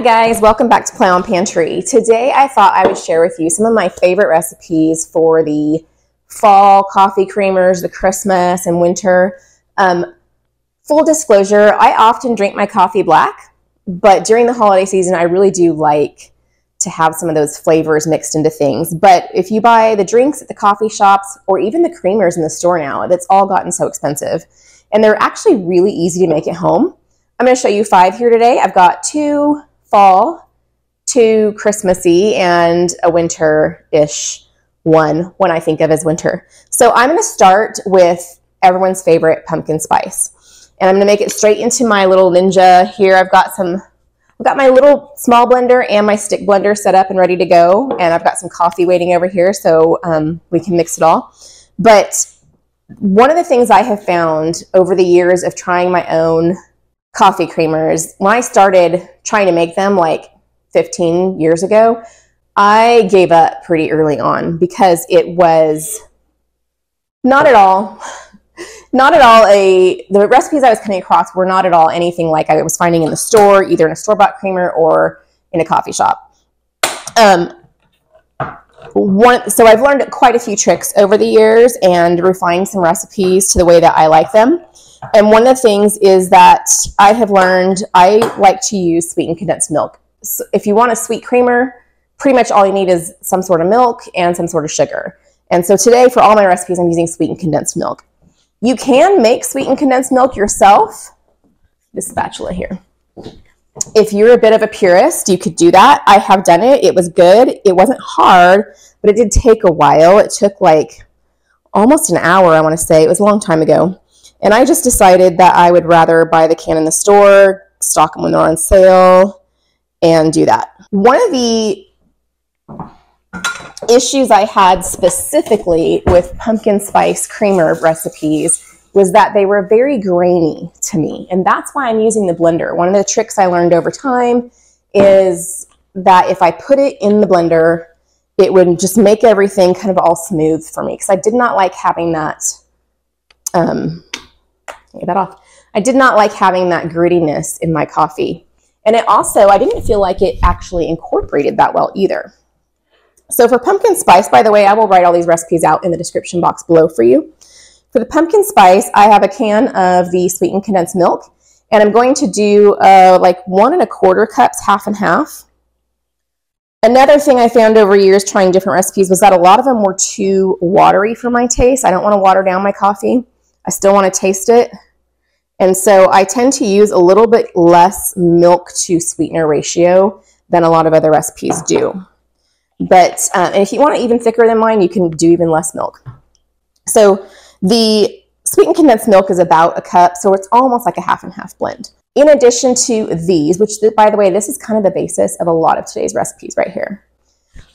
Hi guys, welcome back to on Pantry. Today I thought I would share with you some of my favorite recipes for the fall coffee creamers, the Christmas and winter. Um, full disclosure, I often drink my coffee black, but during the holiday season I really do like to have some of those flavors mixed into things. But if you buy the drinks at the coffee shops or even the creamers in the store now, that's all gotten so expensive. And they're actually really easy to make at home. I'm going to show you five here today. I've got two fall, to Christmassy, and a winter-ish one when I think of as winter. So I'm going to start with everyone's favorite pumpkin spice. And I'm going to make it straight into my little Ninja here. I've got some, I've got my little small blender and my stick blender set up and ready to go. And I've got some coffee waiting over here so um, we can mix it all. But one of the things I have found over the years of trying my own coffee creamers, when I started trying to make them like 15 years ago, I gave up pretty early on because it was not at all, not at all a, the recipes I was coming across were not at all anything like I was finding in the store, either in a store-bought creamer or in a coffee shop. Um, one, so I've learned quite a few tricks over the years and refined some recipes to the way that I like them. And one of the things is that I have learned I like to use sweetened condensed milk. So if you want a sweet creamer, pretty much all you need is some sort of milk and some sort of sugar. And so today for all my recipes, I'm using sweetened condensed milk. You can make sweetened condensed milk yourself. This spatula here. If you're a bit of a purist, you could do that. I have done it. It was good. It wasn't hard, but it did take a while. It took like almost an hour, I want to say. It was a long time ago. And I just decided that I would rather buy the can in the store, stock them when they're on sale, and do that. One of the issues I had specifically with pumpkin spice creamer recipes was that they were very grainy to me. And that's why I'm using the blender. One of the tricks I learned over time is that if I put it in the blender, it would just make everything kind of all smooth for me because I did not like having that um, Get that off. I did not like having that grittiness in my coffee. And it also, I didn't feel like it actually incorporated that well either. So for pumpkin spice, by the way, I will write all these recipes out in the description box below for you. For the pumpkin spice, I have a can of the sweetened condensed milk, and I'm going to do uh, like one and a quarter cups, half and half. Another thing I found over years trying different recipes was that a lot of them were too watery for my taste. I don't want to water down my coffee. I still want to taste it. And so I tend to use a little bit less milk to sweetener ratio than a lot of other recipes do. But uh, if you want it even thicker than mine, you can do even less milk. So the sweetened condensed milk is about a cup, so it's almost like a half and half blend. In addition to these, which by the way, this is kind of the basis of a lot of today's recipes right here.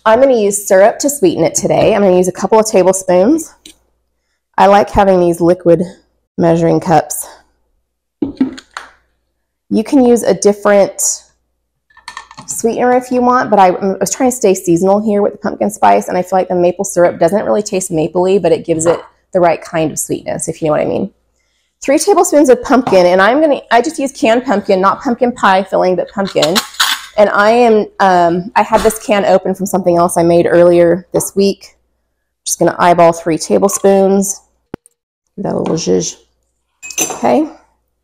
I'm going to use syrup to sweeten it today. I'm going to use a couple of tablespoons. I like having these liquid measuring cups. You can use a different sweetener if you want, but I, I, was trying to stay seasonal here with the pumpkin spice, and I feel like the maple syrup doesn't really taste mapley, but it gives it the right kind of sweetness, if you know what I mean. Three tablespoons of pumpkin, and I'm gonna, I just use canned pumpkin, not pumpkin pie filling, but pumpkin. And I am, um, I had this can open from something else I made earlier this week. Just gonna eyeball three tablespoons that little zhuzh. Okay,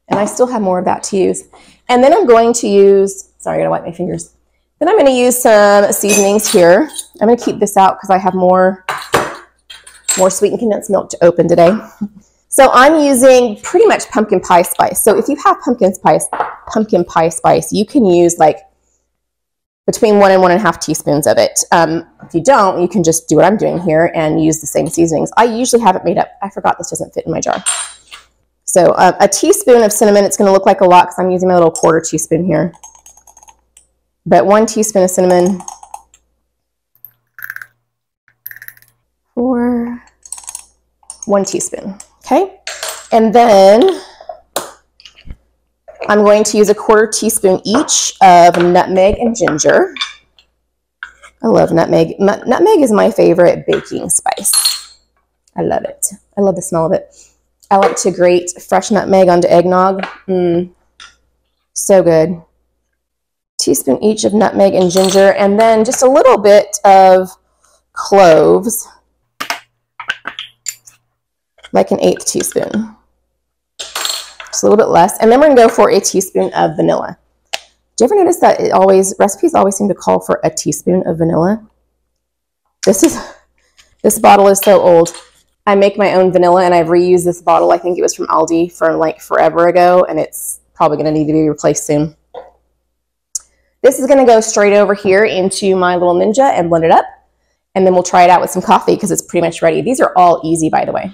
and I still have more of that to use. And then I'm going to use, sorry, I gotta wipe my fingers. Then I'm gonna use some seasonings here. I'm gonna keep this out because I have more, more sweetened condensed milk to open today. So I'm using pretty much pumpkin pie spice. So if you have pumpkin spice, pumpkin pie spice, you can use like between one and one and a half teaspoons of it. Um, if you don't, you can just do what I'm doing here and use the same seasonings. I usually have it made up. I forgot this doesn't fit in my jar. So uh, a teaspoon of cinnamon, it's going to look like a lot because I'm using my little quarter teaspoon here. But one teaspoon of cinnamon. For one teaspoon, okay? And then I'm going to use a quarter teaspoon each of nutmeg and ginger. I love nutmeg. Nutmeg is my favorite baking spice. I love it. I love the smell of it. I like to grate fresh nutmeg onto eggnog. Mmm, so good. teaspoon each of nutmeg and ginger, and then just a little bit of cloves, like an eighth teaspoon. A little bit less. And then we're gonna go for a teaspoon of vanilla. Do you ever notice that it always, recipes always seem to call for a teaspoon of vanilla? This is, this bottle is so old. I make my own vanilla and I've reused this bottle. I think it was from Aldi from like forever ago and it's probably gonna need to be replaced soon. This is gonna go straight over here into my little Ninja and blend it up. And then we'll try it out with some coffee because it's pretty much ready. These are all easy, by the way.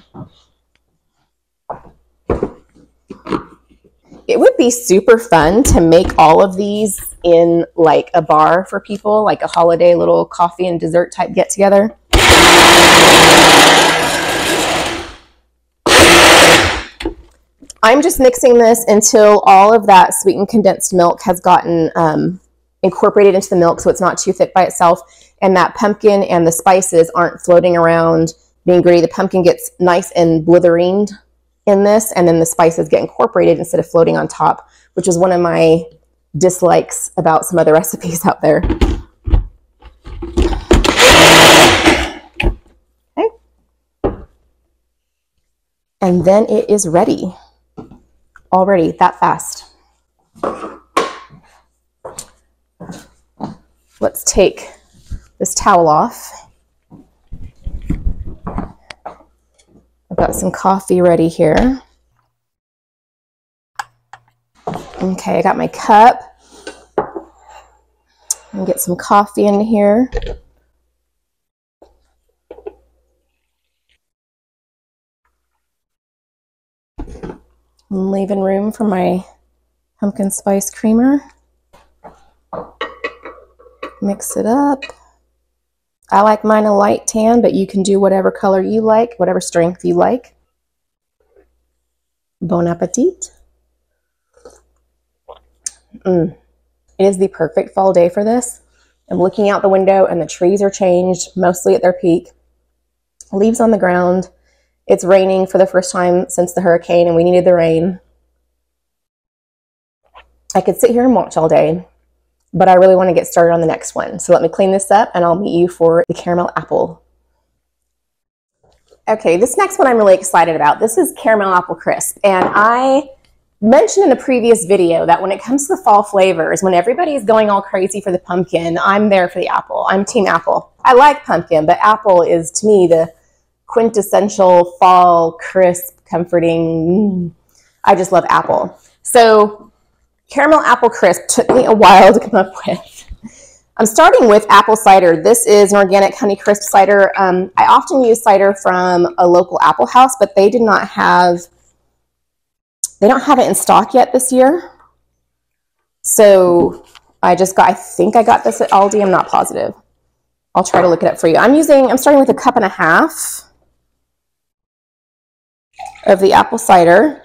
It would be super fun to make all of these in like a bar for people, like a holiday little coffee and dessert type get together. I'm just mixing this until all of that sweetened condensed milk has gotten um, incorporated into the milk so it's not too thick by itself and that pumpkin and the spices aren't floating around being gritty. The pumpkin gets nice and blitherined in this and then the spices get incorporated instead of floating on top, which is one of my dislikes about some other recipes out there. Okay. And then it is ready. Already that fast. Let's take this towel off. I've got some coffee ready here. Okay, I got my cup. And get some coffee in here. I'm leaving room for my pumpkin spice creamer. Mix it up. I like mine a light tan, but you can do whatever color you like, whatever strength you like. Bon appetit. Mm. It is the perfect fall day for this. I'm looking out the window and the trees are changed, mostly at their peak. Leaves on the ground. It's raining for the first time since the hurricane and we needed the rain. I could sit here and watch all day, but I really want to get started on the next one. So let me clean this up and I'll meet you for the caramel apple. Okay, this next one I'm really excited about. This is caramel apple crisp. And I mentioned in a previous video that when it comes to the fall flavors, when everybody is going all crazy for the pumpkin, I'm there for the apple. I'm team apple. I like pumpkin, but apple is to me the quintessential fall, crisp, comforting. Mm. I just love apple. So Caramel apple crisp took me a while to come up with. I'm starting with apple cider. This is an organic honey crisp cider. Um, I often use cider from a local apple house, but they did not have, they don't have it in stock yet this year. So I just got, I think I got this at Aldi. I'm not positive. I'll try to look it up for you. I'm using, I'm starting with a cup and a half of the apple cider.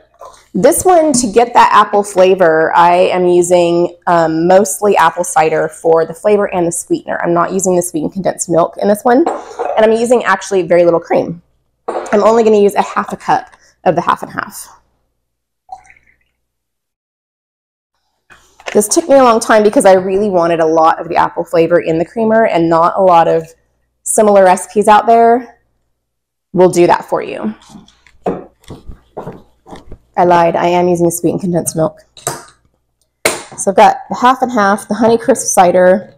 This one, to get that apple flavor, I am using um, mostly apple cider for the flavor and the sweetener. I'm not using the sweetened condensed milk in this one, and I'm using actually very little cream. I'm only going to use a half a cup of the half and half. This took me a long time because I really wanted a lot of the apple flavor in the creamer and not a lot of similar recipes out there will do that for you. I lied. I am using sweetened condensed milk. So I've got the half and half, the honey crisp cider.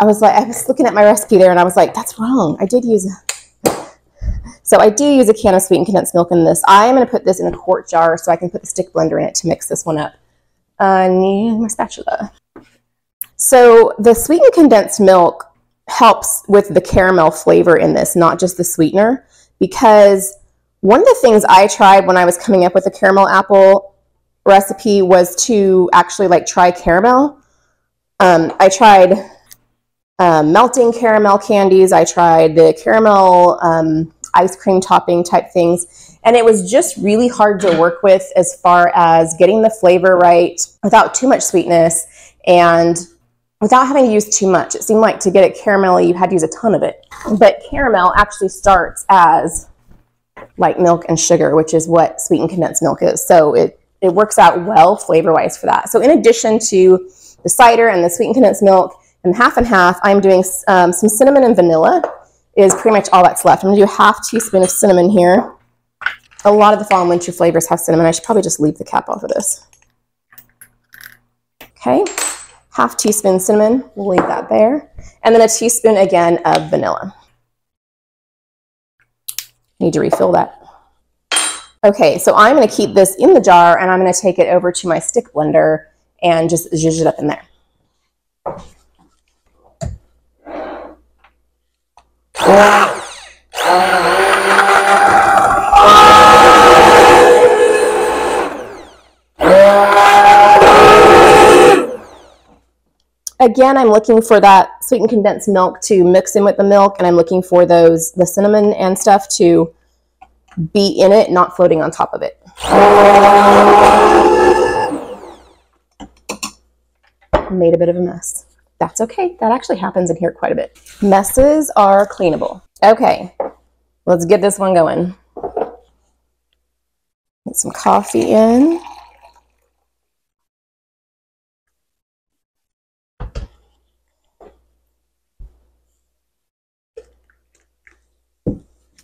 I was like, I was looking at my recipe there and I was like, that's wrong. I did use, so I do use a can of sweetened condensed milk in this. I am going to put this in a quart jar so I can put the stick blender in it to mix this one up. I need my spatula. So the sweetened condensed milk helps with the caramel flavor in this, not just the sweetener, because one of the things I tried when I was coming up with a caramel apple recipe was to actually like try caramel. Um, I tried um, melting caramel candies. I tried the caramel um, ice cream topping type things. And it was just really hard to work with as far as getting the flavor right without too much sweetness and without having to use too much. It seemed like to get it caramelly, you had to use a ton of it. But caramel actually starts as like milk and sugar, which is what sweetened condensed milk is. So it, it works out well flavor wise for that. So in addition to the cider and the sweetened condensed milk, and half and half, I'm doing um, some cinnamon and vanilla is pretty much all that's left. I'm gonna do half teaspoon of cinnamon here. A lot of the fall and winter flavors have cinnamon. I should probably just leave the cap off of this. Okay, half teaspoon cinnamon, we'll leave that there. And then a teaspoon again of vanilla. Need to refill that. Okay, so I'm gonna keep this in the jar and I'm gonna take it over to my stick blender and just zhuzh it up in there. Again, I'm looking for that sweetened condensed milk to mix in with the milk, and I'm looking for those the cinnamon and stuff to be in it, not floating on top of it. Made a bit of a mess. That's okay. That actually happens in here quite a bit. Messes are cleanable. Okay, let's get this one going. Get some coffee in.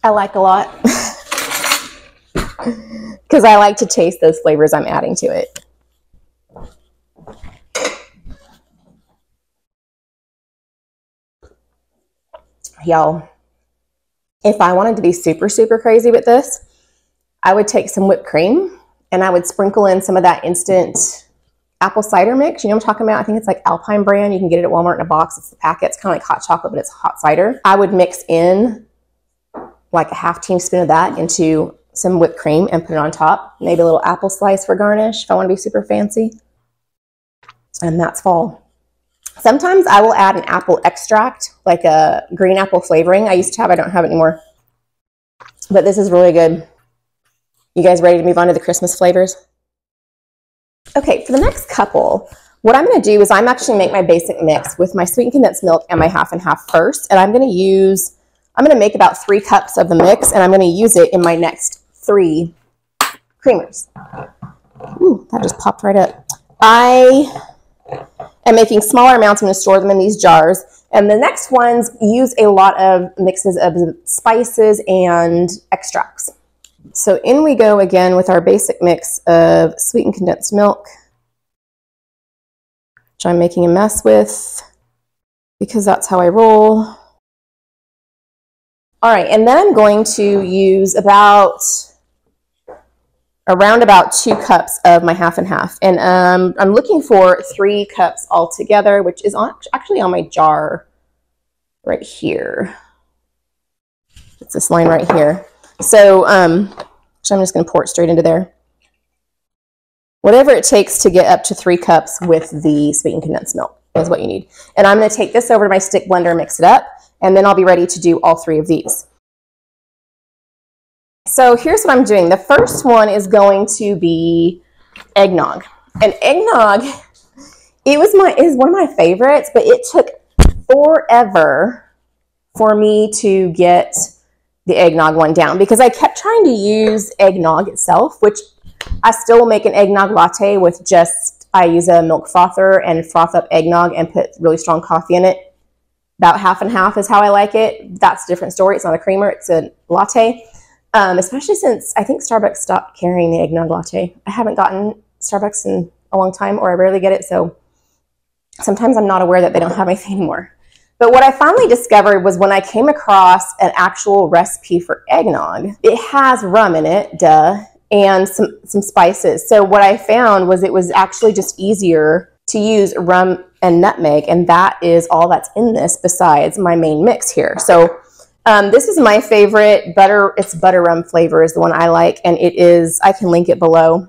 I like a lot because I like to taste those flavors I'm adding to it. Y'all, if I wanted to be super, super crazy with this, I would take some whipped cream and I would sprinkle in some of that instant apple cider mix. You know what I'm talking about? I think it's like Alpine brand. You can get it at Walmart in a box. It's the packet. It's kind of like hot chocolate, but it's hot cider. I would mix in like a half teaspoon of that into some whipped cream and put it on top. Maybe a little apple slice for garnish if I want to be super fancy. And that's fall. Sometimes I will add an apple extract, like a green apple flavoring. I used to have, I don't have it anymore. But this is really good. You guys ready to move on to the Christmas flavors? Okay, for the next couple, what I'm going to do is I'm actually make my basic mix with my sweetened condensed milk and my half and half first. And I'm going to use, I'm going to make about three cups of the mix and I'm going to use it in my next three creamers. Ooh, that just popped right up. I am making smaller amounts. I'm going to store them in these jars. And the next ones use a lot of mixes of spices and extracts. So in we go again with our basic mix of sweetened condensed milk, which I'm making a mess with because that's how I roll. All right, and then I'm going to use about around about two cups of my half and half. And um, I'm looking for three cups altogether, which is on, actually on my jar right here. It's this line right here. So, um, so I'm just going to pour it straight into there. Whatever it takes to get up to three cups with the sweetened condensed milk is what you need. And I'm going to take this over to my stick blender, and mix it up, and then I'll be ready to do all three of these. So here's what I'm doing. The first one is going to be eggnog. And eggnog, it was my is one of my favorites, but it took forever for me to get the eggnog one down because I kept trying to use eggnog itself, which I still make an eggnog latte with just, I use a milk frother and froth up eggnog and put really strong coffee in it. About half and half is how I like it. That's a different story. It's not a creamer, it's a latte. Um, especially since I think Starbucks stopped carrying the eggnog latte. I haven't gotten Starbucks in a long time, or I rarely get it, so sometimes I'm not aware that they don't have anything anymore. But what I finally discovered was when I came across an actual recipe for eggnog. It has rum in it, duh, and some, some spices. So what I found was it was actually just easier to use rum and nutmeg, and that is all that's in this besides my main mix here. So um, this is my favorite butter. It's butter rum flavor is the one I like, and it is. I can link it below.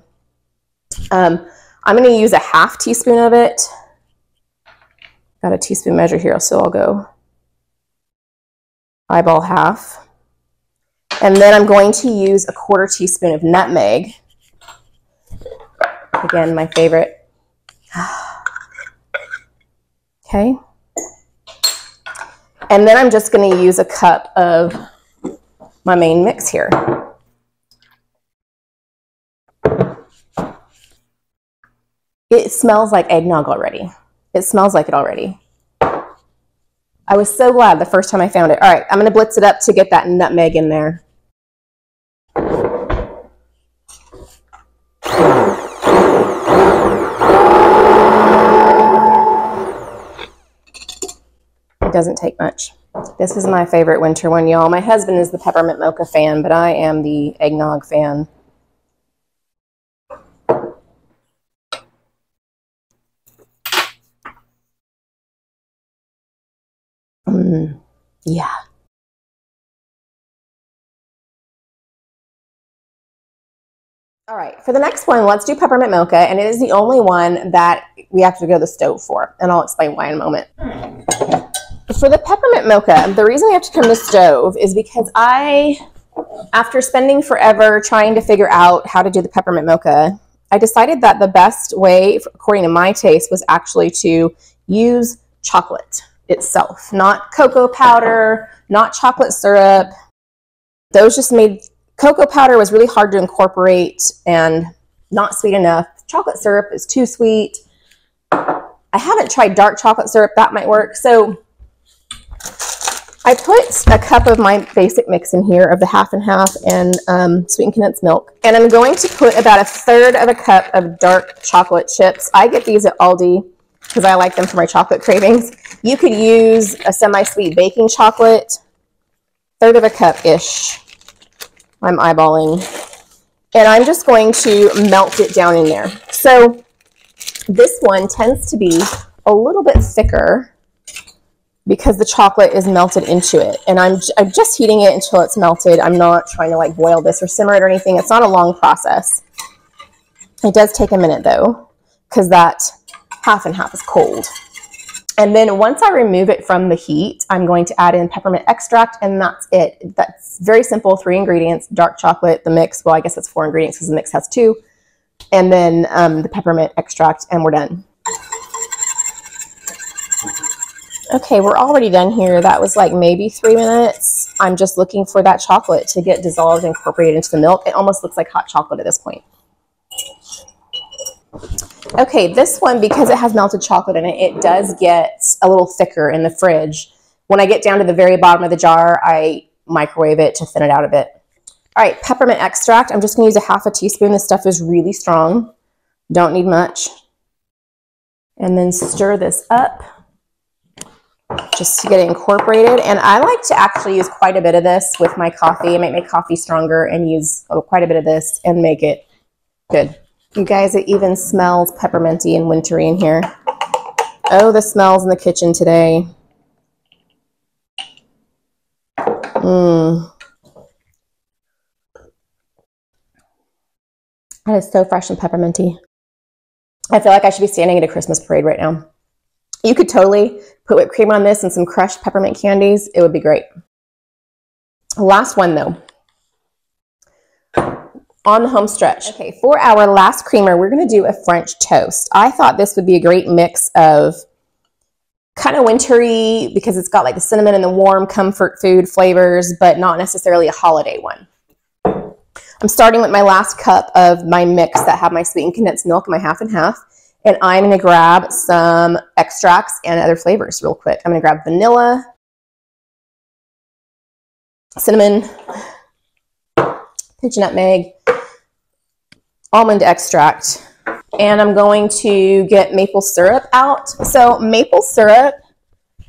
Um, I'm going to use a half teaspoon of it. Got a teaspoon measure here, so I'll go eyeball half. And then I'm going to use a quarter teaspoon of nutmeg. Again, my favorite. Okay. And then I'm just going to use a cup of my main mix here. It smells like eggnog already. It smells like it already. I was so glad the first time I found it. All right, I'm going to blitz it up to get that nutmeg in there. Doesn't take much. This is my favorite winter one, y'all. My husband is the peppermint mocha fan, but I am the eggnog fan. Mm, yeah. All right, for the next one, let's do peppermint mocha, and it is the only one that we have to go to the stove for, and I'll explain why in a moment. For the peppermint mocha, the reason we have to come to the stove is because I, after spending forever trying to figure out how to do the peppermint mocha, I decided that the best way, according to my taste, was actually to use chocolate itself, not cocoa powder, not chocolate syrup. Those just made cocoa powder was really hard to incorporate and not sweet enough. Chocolate syrup is too sweet. I haven't tried dark chocolate syrup. That might work. So I put a cup of my basic mix in here of the half and half and um, sweetened condensed milk. And I'm going to put about a third of a cup of dark chocolate chips. I get these at Aldi because I like them for my chocolate cravings. You could use a semi-sweet baking chocolate, third of a cup-ish. I'm eyeballing. And I'm just going to melt it down in there. So this one tends to be a little bit thicker because the chocolate is melted into it. And I'm, I'm just heating it until it's melted. I'm not trying to like boil this or simmer it or anything. It's not a long process. It does take a minute though, because that half and half is cold. And then once I remove it from the heat, I'm going to add in peppermint extract and that's it. That's very simple, three ingredients, dark chocolate, the mix, well, I guess it's four ingredients because the mix has two, and then um, the peppermint extract and we're done. Okay, we're already done here. That was like maybe three minutes. I'm just looking for that chocolate to get dissolved and incorporated into the milk. It almost looks like hot chocolate at this point. Okay, this one, because it has melted chocolate in it, it does get a little thicker in the fridge. When I get down to the very bottom of the jar, I microwave it to thin it out a bit. All right, peppermint extract. I'm just going to use a half a teaspoon. This stuff is really strong. Don't need much. And then stir this up just to get it incorporated. And I like to actually use quite a bit of this with my coffee. Might make coffee stronger and use quite a bit of this and make it good. You guys, it even smells pepperminty and wintry in here. Oh, the smells in the kitchen today. Mmm. That is so fresh and pepperminty. I feel like I should be standing at a Christmas parade right now. You could totally put whipped cream on this and some crushed peppermint candies. It would be great. Last one though on the home stretch. Okay, for our last creamer, we're going to do a French toast. I thought this would be a great mix of kind of wintry because it's got like the cinnamon and the warm comfort food flavors, but not necessarily a holiday one. I'm starting with my last cup of my mix that have my sweetened condensed milk, my half and half. And I'm to grab some extracts and other flavors real quick. I'm to grab vanilla, cinnamon, pinch nutmeg, almond extract. And I'm going to get maple syrup out. So maple syrup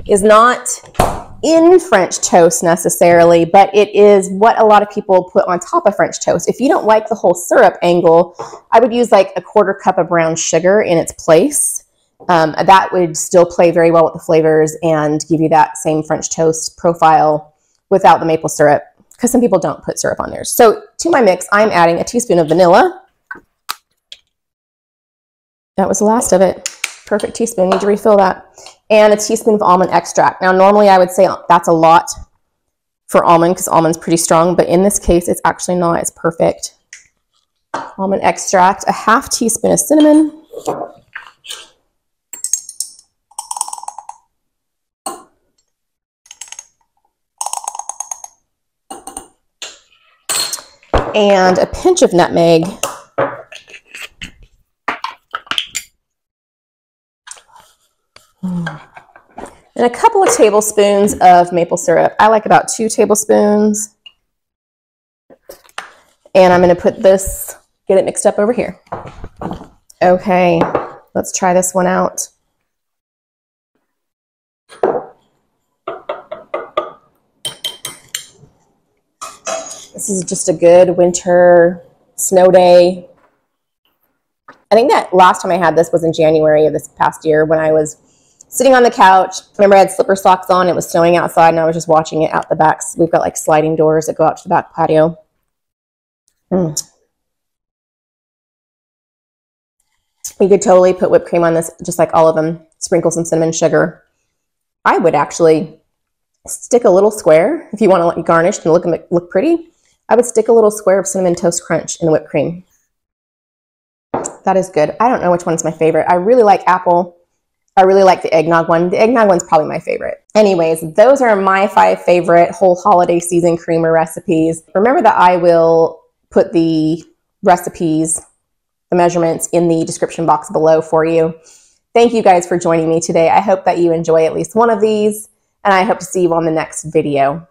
is not in French toast necessarily, but it is what a lot of people put on top of French toast. If you don't like the whole syrup angle, I would use like a quarter cup of brown sugar in its place. Um, that would still play very well with the flavors and give you that same French toast profile without the maple syrup because some people don't put syrup on theirs. So to my mix, I'm adding a teaspoon of vanilla, that was the last of it. Perfect teaspoon. Need to refill that. And a teaspoon of almond extract. Now, normally I would say that's a lot for almond because almond's pretty strong, but in this case, it's actually not. It's perfect. Almond extract, a half teaspoon of cinnamon. And a pinch of nutmeg. And a couple of tablespoons of maple syrup. I like about two tablespoons. And I'm going to put this, get it mixed up over here. Okay, let's try this one out. This is just a good winter snow day. I think that last time I had this was in January of this past year when I was sitting on the couch. Remember, I had slipper socks on. It was snowing outside, and I was just watching it out the back. We've got like sliding doors that go out to the back patio. Mm. You could totally put whipped cream on this, just like all of them. Sprinkle some cinnamon sugar. I would actually stick a little square if you want to garnish and look look pretty. I would stick a little square of cinnamon toast crunch in the whipped cream. That is good. I don't know which one's my favorite. I really like apple. I really like the eggnog one. The eggnog one's probably my favorite. Anyways, those are my five favorite whole holiday season creamer recipes. Remember that I will put the recipes, the measurements in the description box below for you. Thank you guys for joining me today. I hope that you enjoy at least one of these, and I hope to see you on the next video.